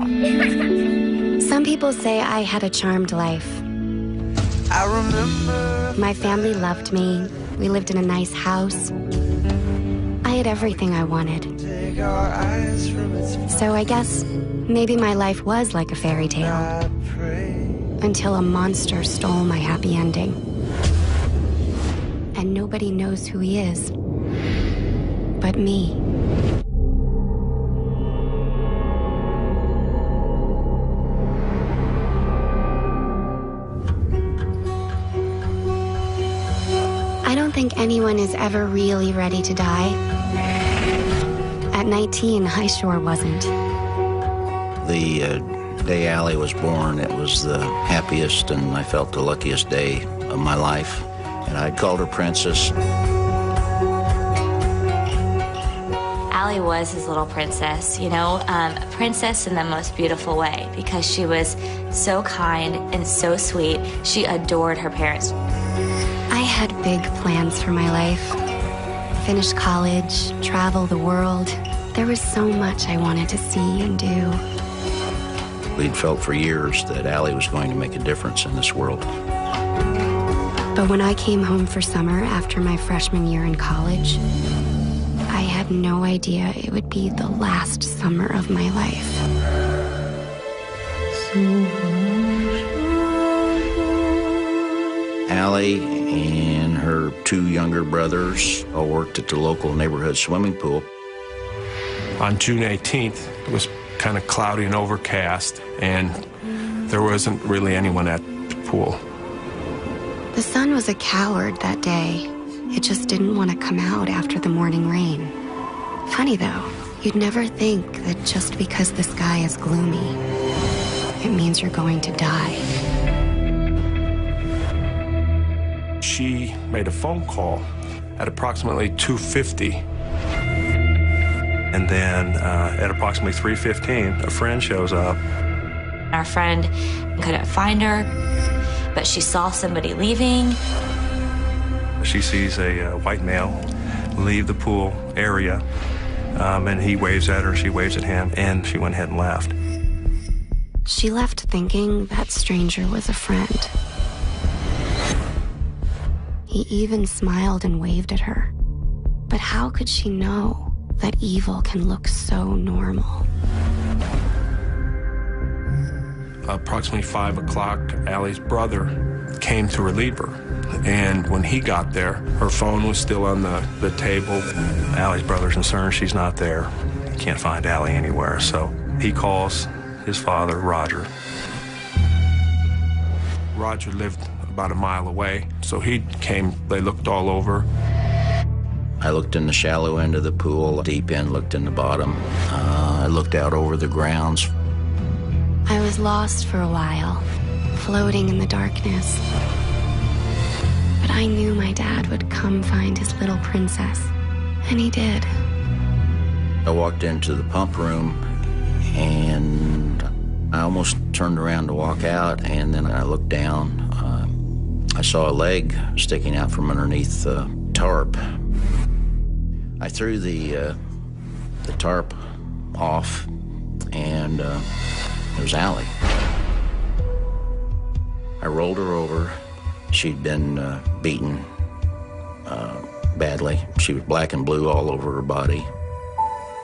Some people say I had a charmed life. I remember. My family loved me. We lived in a nice house. I had everything I wanted. Take our eyes from its So I guess maybe my life was like a fairy tale until a monster stole my happy ending. And nobody knows who he is but me. Think anyone is ever really ready to die. At 19, I sure wasn't. The uh, day Ali was born, it was the happiest and I felt the luckiest day of my life. And I called her Princess. Ali was his little princess, you know, um, a princess in the most beautiful way because she was so kind and so sweet. She adored her parents. I had big plans for my life. Finish college, travel the world. There was so much I wanted to see and do. We'd felt for years that Ali was going to make a difference in this world. But when I came home for summer after my freshman year in college, I had no idea it would be the last summer of my life. Ali and her two younger brothers all worked at the local neighborhood swimming pool. On June 18th, it was kind of cloudy and overcast, and there wasn't really anyone at the pool. The sun was a coward that day. It just didn't want to come out after the morning rain. Funny though, you'd never think that just because the sky is gloomy, it means you're going to die. She made a phone call at approximately 2:50, and then uh, at approximately 3:15, a friend shows up. Our friend couldn't find her, but she saw somebody leaving. She sees a uh, white male leave the pool area, um, and he waves at her. She waves at him, and she went ahead and left. She left thinking that stranger was a friend. He even smiled and waved at her. But how could she know that evil can look so normal? Approximately five o'clock, Ali's brother came to relieve her. And when he got there, her phone was still on the, the table. Ali's brother's concerned she's not there. He can't find Ali anywhere. So he calls his father, Roger. Roger lived about a mile away, so he came, they looked all over. I looked in the shallow end of the pool, deep end looked in the bottom. Uh, I looked out over the grounds. I was lost for a while, floating in the darkness. But I knew my dad would come find his little princess. And he did. I walked into the pump room and I almost turned around to walk out, and then I looked down. I saw a leg sticking out from underneath the tarp. I threw the uh, the tarp off, and uh, was Ali. I rolled her over. She'd been uh, beaten uh, badly. She was black and blue all over her body.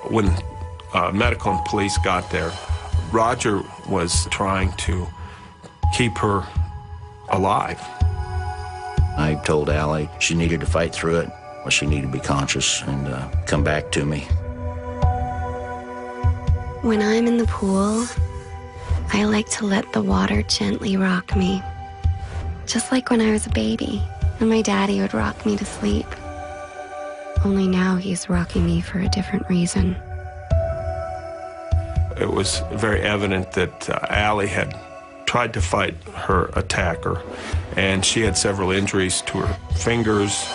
When uh, medical and police got there, Roger was trying to keep her alive. I told Ali she needed to fight through it. Well, she needed to be conscious and uh, come back to me. When I'm in the pool, I like to let the water gently rock me. Just like when I was a baby and my daddy would rock me to sleep. Only now he's rocking me for a different reason. It was very evident that uh, Ali had tried to fight her attacker, and she had several injuries to her fingers.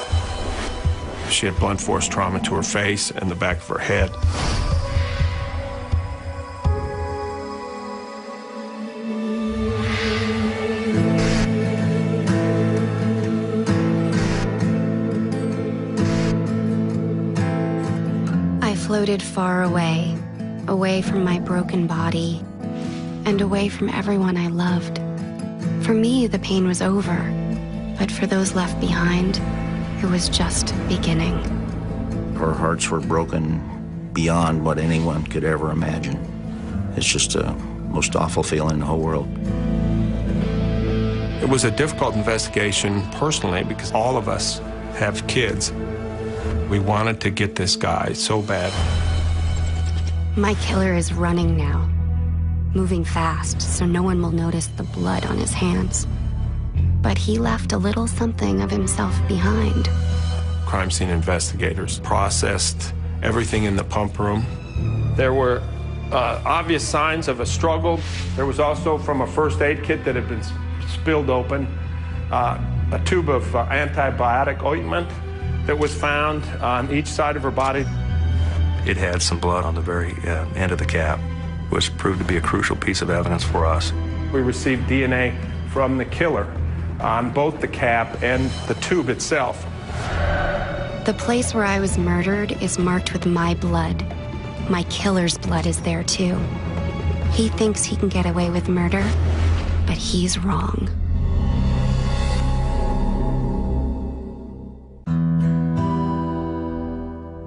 She had blunt force trauma to her face and the back of her head. I floated far away, away from my broken body, and away from everyone I loved. For me, the pain was over, but for those left behind, it was just beginning. Our hearts were broken beyond what anyone could ever imagine. It's just the most awful feeling in the whole world. It was a difficult investigation personally because all of us have kids. We wanted to get this guy so bad. My killer is running now, moving fast so no one will notice the blood on his hands. But he left a little something of himself behind. Crime scene investigators processed everything in the pump room. There were uh, obvious signs of a struggle. There was also from a first aid kit that had been spilled open, uh, a tube of uh, antibiotic ointment that was found on each side of her body. It had some blood on the very uh, end of the cap, which proved to be a crucial piece of evidence for us. We received DNA from the killer on both the cap and the tube itself. The place where I was murdered is marked with my blood. My killer's blood is there too. He thinks he can get away with murder, but he's wrong.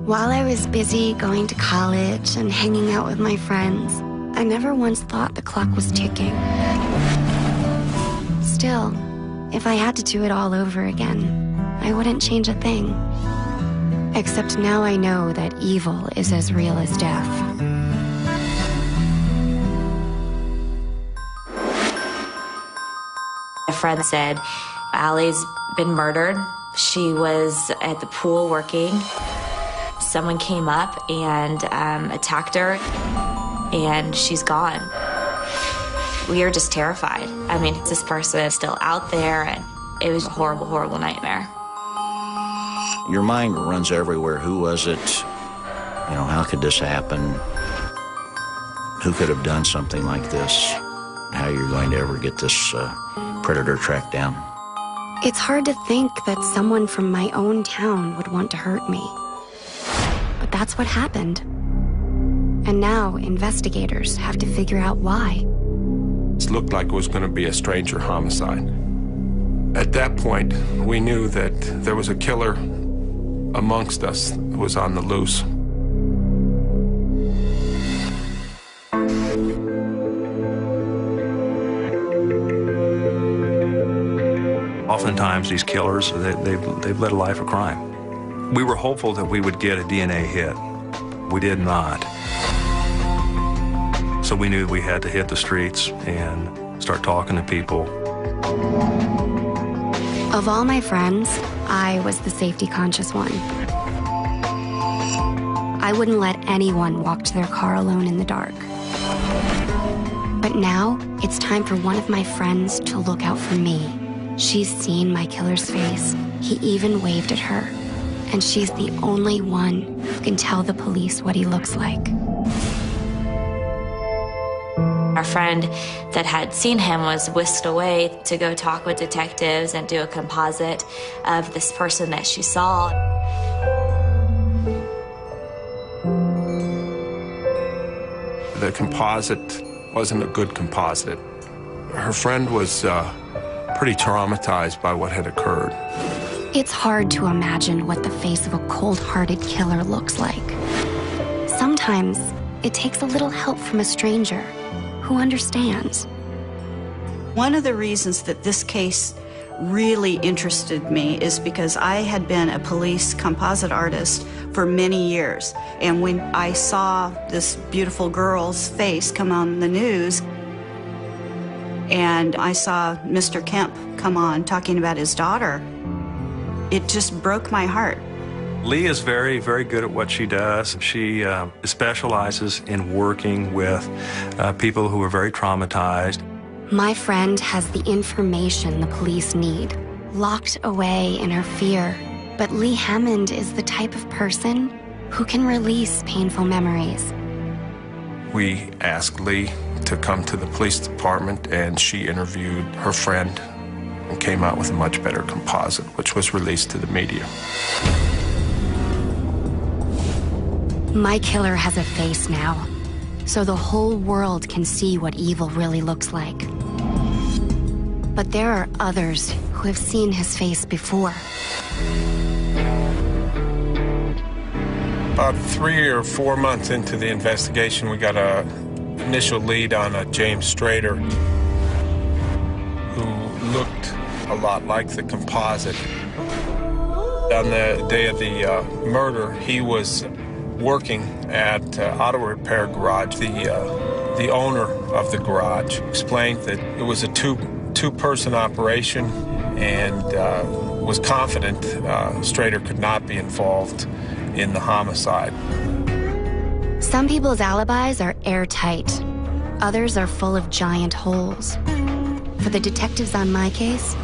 While I was busy going to college and hanging out with my friends, I never once thought the clock was ticking. Still, if I had to do it all over again, I wouldn't change a thing. Except now I know that evil is as real as death. A friend said, Ali's been murdered. She was at the pool working. Someone came up and um, attacked her, and she's gone. We are just terrified. I mean, this person is still out there, and it was a horrible, horrible nightmare. Your mind runs everywhere. Who was it? You know, how could this happen? Who could have done something like this? How you're going to ever get this uh, predator tracked down? It's hard to think that someone from my own town would want to hurt me. But that's what happened. And now investigators have to figure out why. It looked like it was going to be a stranger homicide. At that point, we knew that there was a killer amongst us who was on the loose. Oftentimes, these killers, they, they've, they've led a life of crime. We were hopeful that we would get a DNA hit. We did not. So we knew we had to hit the streets and start talking to people. Of all my friends, I was the safety conscious one. I wouldn't let anyone walk to their car alone in the dark. But now, it's time for one of my friends to look out for me. She's seen my killer's face. He even waved at her. And she's the only one who can tell the police what he looks like. Our friend that had seen him was whisked away to go talk with detectives and do a composite of this person that she saw. The composite wasn't a good composite. Her friend was uh, pretty traumatized by what had occurred. It's hard to imagine what the face of a cold hearted killer looks like. Sometimes it takes a little help from a stranger who understands. One of the reasons that this case really interested me is because I had been a police composite artist for many years. And when I saw this beautiful girl's face come on the news, and I saw Mr. Kemp come on talking about his daughter, it just broke my heart. Lee is very, very good at what she does. She uh, specializes in working with uh, people who are very traumatized. My friend has the information the police need, locked away in her fear. But Lee Hammond is the type of person who can release painful memories. We asked Lee to come to the police department, and she interviewed her friend and came out with a much better composite, which was released to the media. My killer has a face now. so the whole world can see what evil really looks like. But there are others who have seen his face before. About three or four months into the investigation, we got a initial lead on a James Strader who looked a lot like the composite. On the day of the uh, murder, he was working at uh, auto repair garage. The uh, the owner of the garage explained that it was a two two person operation and uh, was confident uh, Strader could not be involved in the homicide. Some people's alibis are airtight, others are full of giant holes. For the detectives on my case,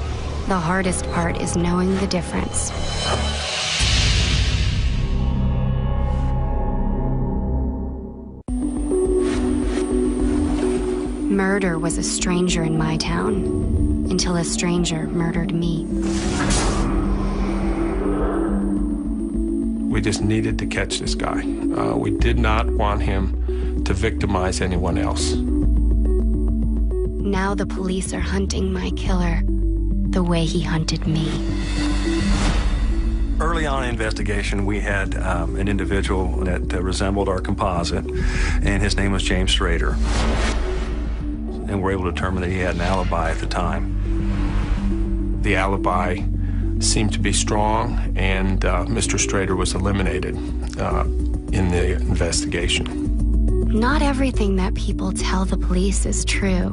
the hardest part is knowing the difference. Murder was a stranger in my town until a stranger murdered me. We just needed to catch this guy. Uh, we did not want him to victimize anyone else. Now the police are hunting my killer the way he hunted me. Early on in investigation, we had um, an individual that uh, resembled our composite, and his name was James Strader. And we're able to determine that he had an alibi at the time. The alibi seemed to be strong, and uh, Mr. Strader was eliminated uh, in the investigation. Not everything that people tell the police is true,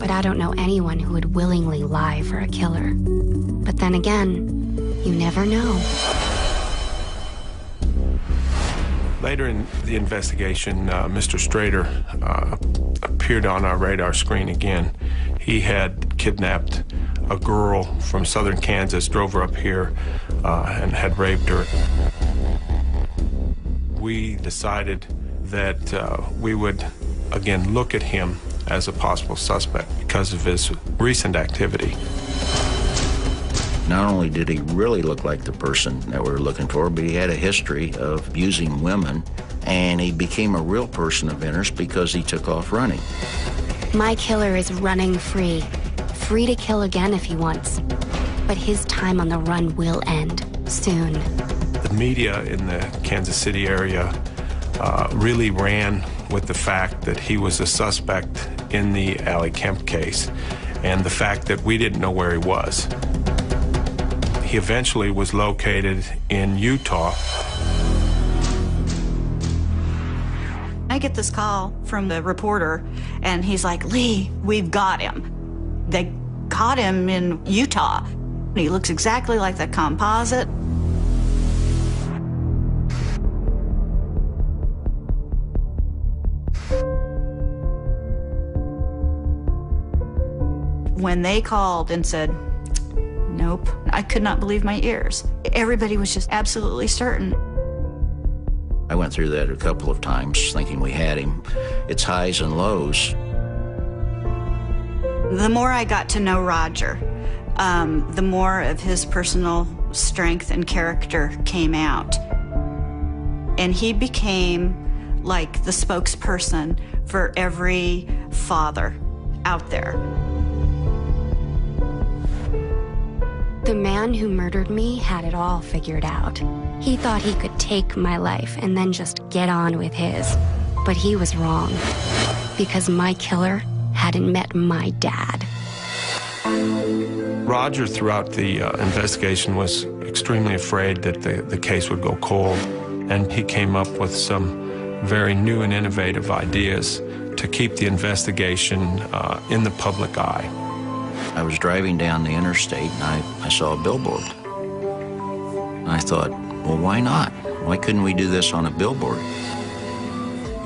but I don't know anyone who would willingly lie for a killer. But then again, you never know. Later in the investigation, uh, Mr. Strader uh, appeared on our radar screen again. He had kidnapped a girl from southern Kansas, drove her up here, uh, and had raped her. We decided that uh, we would again look at him as a possible suspect because of his recent activity. Not only did he really look like the person that we were looking for, but he had a history of abusing women, and he became a real person of interest because he took off running. My killer is running free, free to kill again if he wants. But his time on the run will end soon. The media in the Kansas City area uh, really ran with the fact that he was a suspect in the Ali Kemp case and the fact that we didn't know where he was. He eventually was located in Utah. I get this call from the reporter, and he's like, Lee, we've got him. They caught him in Utah. He looks exactly like the composite. When they called and said, Nope, I could not believe my ears. Everybody was just absolutely certain. I went through that a couple of times thinking we had him. It's highs and lows. The more I got to know Roger, um, the more of his personal strength and character came out. And he became like the spokesperson for every father out there. The man who murdered me had it all figured out. He thought he could take my life and then just get on with his. But he was wrong. Because my killer hadn't met my dad. Roger, throughout the uh, investigation, was extremely afraid that the, the case would go cold. And he came up with some very new and innovative ideas to keep the investigation uh, in the public eye. I was driving down the interstate and I, I saw a billboard. And I thought, well, why not? Why couldn't we do this on a billboard?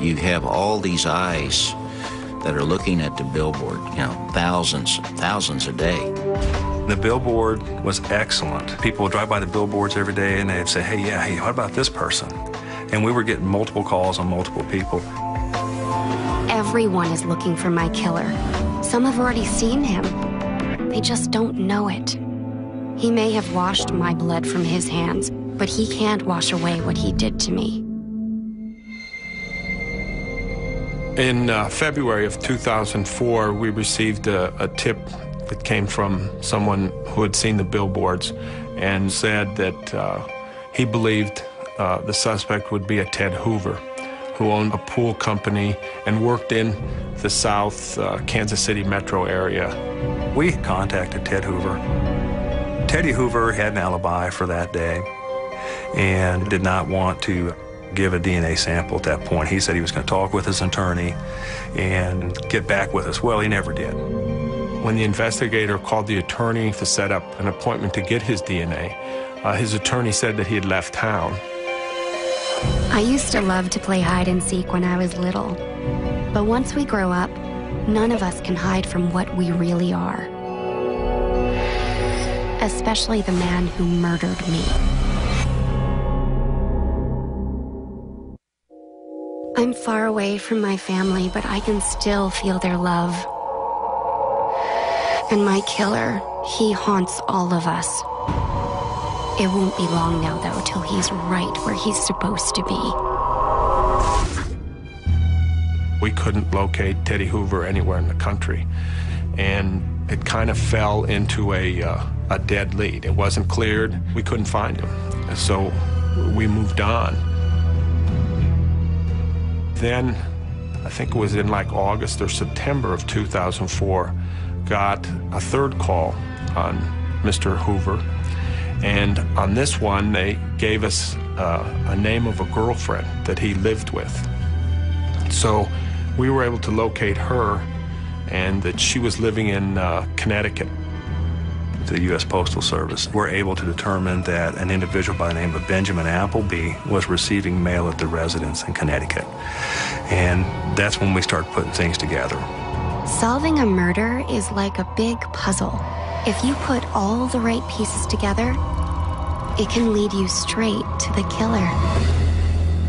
You have all these eyes that are looking at the billboard, you know, thousands, thousands a day. The billboard was excellent. People would drive by the billboards every day and they'd say, hey, yeah, hey, what about this person? And we were getting multiple calls on multiple people. Everyone is looking for my killer. Some have already seen him. They just don't know it. He may have washed my blood from his hands, but he can't wash away what he did to me. In uh, February of 2004, we received a, a tip that came from someone who had seen the billboards and said that uh, he believed uh, the suspect would be a Ted Hoover, who owned a pool company and worked in the South uh, Kansas City metro area. We contacted Ted Hoover. Teddy Hoover had an alibi for that day and did not want to give a DNA sample at that point. He said he was going to talk with his attorney and get back with us. Well, he never did. When the investigator called the attorney to set up an appointment to get his DNA, uh, his attorney said that he had left town. I used to love to play hide and seek when I was little. But once we grow up, none of us can hide from what we really are. Especially the man who murdered me. I'm far away from my family, but I can still feel their love. And my killer, he haunts all of us. It won't be long now, though, till he's right where he's supposed to be. We couldn't locate Teddy Hoover anywhere in the country. And it kind of fell into a, uh, a dead lead. It wasn't cleared. We couldn't find him. So we moved on. Then, I think it was in like August or September of 2004, got a third call on Mr. Hoover. And on this one, they gave us uh, a name of a girlfriend that he lived with. So we were able to locate her and that she was living in uh, Connecticut. The U.S. Postal Service We were able to determine that an individual by the name of Benjamin Appleby was receiving mail at the residence in Connecticut. And that's when we start putting things together. Solving a murder is like a big puzzle. If you put all the right pieces together, it can lead you straight to the killer.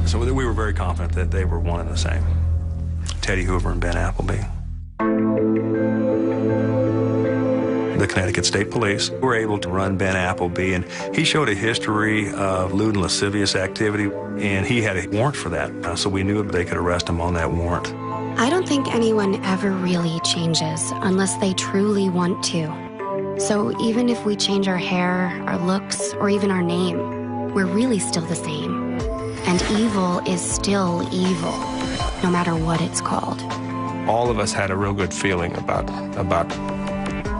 So we were very confident that they were one and the same Teddy Hoover and Ben Appleby. The Connecticut State Police were able to run Ben Appleby, and he showed a history of lewd and lascivious activity, and he had a warrant for that, uh, so we knew they could arrest him on that warrant. I don't think anyone ever really changes unless they truly want to. So even if we change our hair, our looks, or even our name, we're really still the same. And evil is still evil, no matter what it's called. All of us had a real good feeling about, about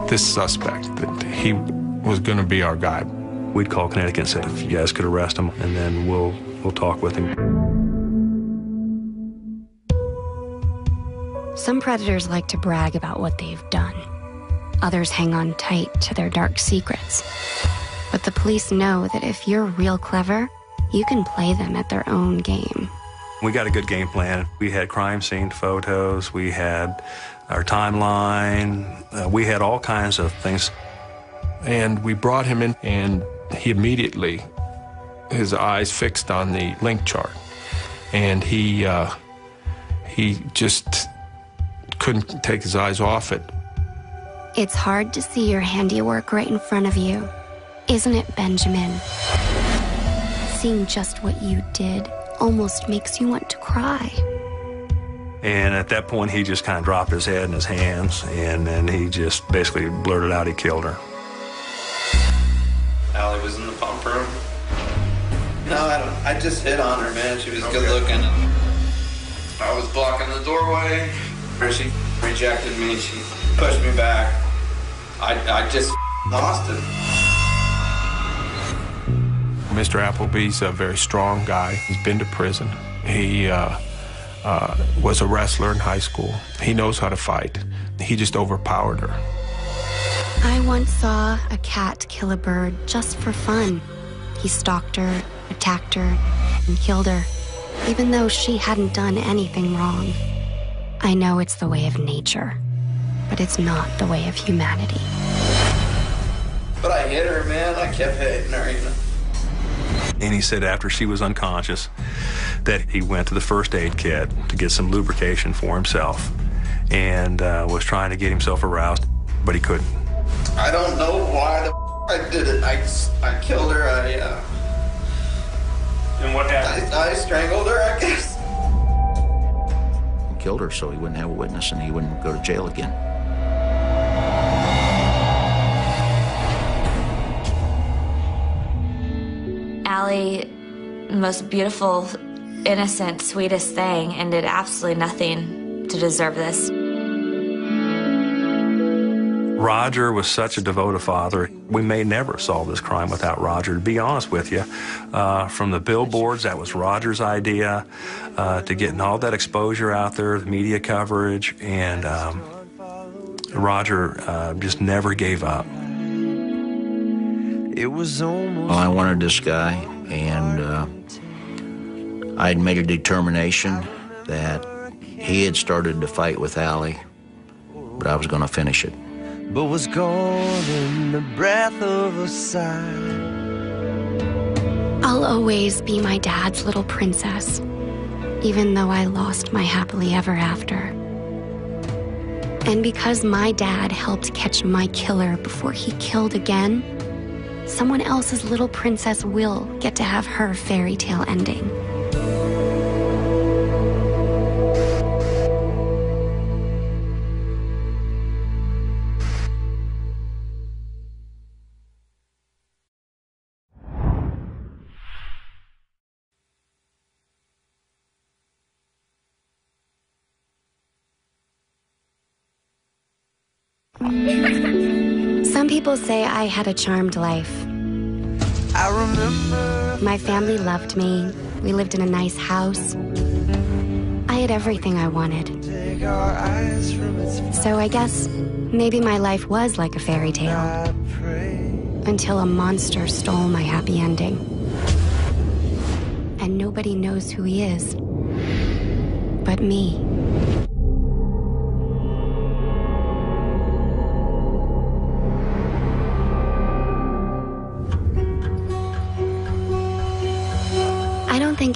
this suspect, that he was going to be our guy. We'd call Connecticut and say, if you guys could arrest him, and then we'll, we'll talk with him. Some predators like to brag about what they've done. Others hang on tight to their dark secrets. But the police know that if you're real clever, you can play them at their own game. We got a good game plan. We had crime scene photos, we had our timeline, uh, we had all kinds of things. And we brought him in, and he immediately, his eyes fixed on the link chart. And he, uh, he just couldn't take his eyes off it. It's hard to see your handiwork right in front of you, isn't it, Benjamin? Seeing just what you did almost makes you want to cry. And at that point, he just kind of dropped his head in his hands, and then he just basically blurted out he killed her. Ali was in the pump room. No, I don't. I just hit on her, man. She was good looking. I was blocking the doorway. She rejected me. She pushed me back. I, I just lost it. Mr. Appleby's a very strong guy. He's been to prison. He uh, uh, was a wrestler in high school. He knows how to fight. He just overpowered her. I once saw a cat kill a bird just for fun. He stalked her, attacked her, and killed her, even though she hadn't done anything wrong. I know it's the way of nature, but it's not the way of humanity. But I hit her, man. I kept hitting her, you know. And he said after she was unconscious that he went to the first aid kit to get some lubrication for himself and uh, was trying to get himself aroused, but he couldn't. I don't know why the I did it. I, I killed her. I, uh, And what happened? I, I strangled her, I guess. and killed her so he wouldn't have a witness and he wouldn't go to jail again. Ali, most beautiful, innocent, sweetest thing, and did absolutely nothing to deserve this. Roger was such a devoted father. We may never solve this crime without Roger. To be honest with you, uh, from the billboards, that was Roger's idea, uh, to getting all that exposure out there, the media coverage, and um, Roger uh, just never gave up. It was almost. Well, I wanted this guy, and uh, I had made a determination that he had started to fight with Ali, but I was going to finish it. but was gone in the breath of a sigh. I'll always be my dad's little princess, even though I lost my happily ever after. And because my dad helped catch my killer before he killed again, someone else's little princess will get to have her fairy tale ending. Some people say I had a charmed life. I remember My family loved me. We lived in a nice house. I had everything I wanted. take our eyes from its So I guess maybe my life was like a fairy tale until a monster stole my happy ending. And nobody knows who he is but me.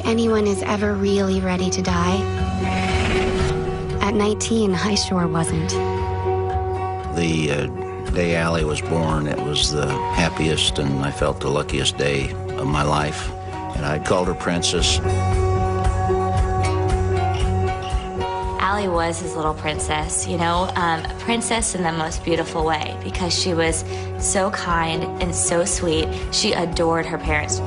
Think anyone is ever really ready to die. At 19, I sure wasn't. The uh, day Ali was born, it was the happiest and I felt the luckiest day of my life. And I called her Princess. Ali was his little princess, you know, um, a princess in the most beautiful way because she was so kind and so sweet. She adored her parents.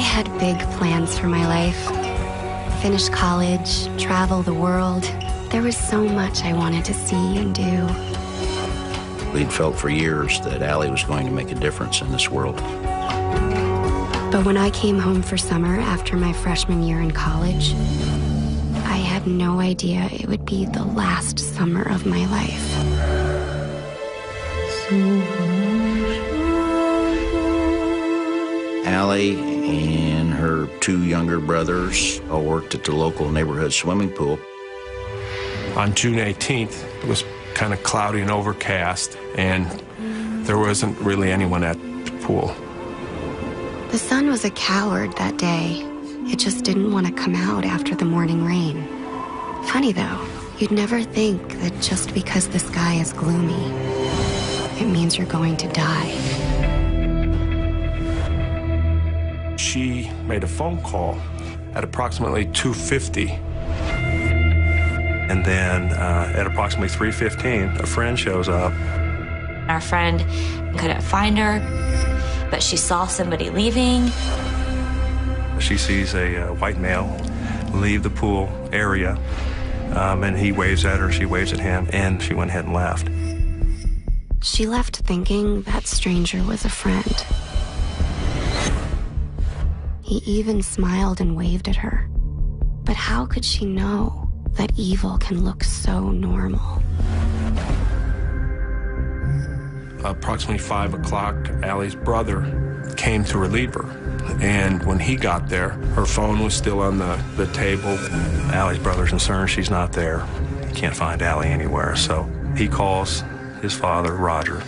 I had big plans for my life. Finish college, travel the world. There was so much I wanted to see and do. We'd felt for years that Ali was going to make a difference in this world. But when I came home for summer after my freshman year in college, I had no idea it would be the last summer of my life. Ali and her two younger brothers all worked at the local neighborhood swimming pool. On June 18th, it was kind of cloudy and overcast, and there wasn't really anyone at the pool. The sun was a coward that day. It just didn't want to come out after the morning rain. Funny though, you'd never think that just because the sky is gloomy, it means you're going to die. She made a phone call at approximately 2:50. And then uh, at approximately 3:15, a friend shows up. Our friend couldn't find her, but she saw somebody leaving. She sees a uh, white male leave the pool area, um, and he waves at her. She waves at him, and she went ahead and left. She left thinking that stranger was a friend. He even smiled and waved at her. But how could she know that evil can look so normal? Approximately 5 o'clock, Ali's brother came to relieve her. And when he got there, her phone was still on the, the table. Ali's brother's concerned she's not there. He can't find Ali anywhere, so he calls his father, Roger,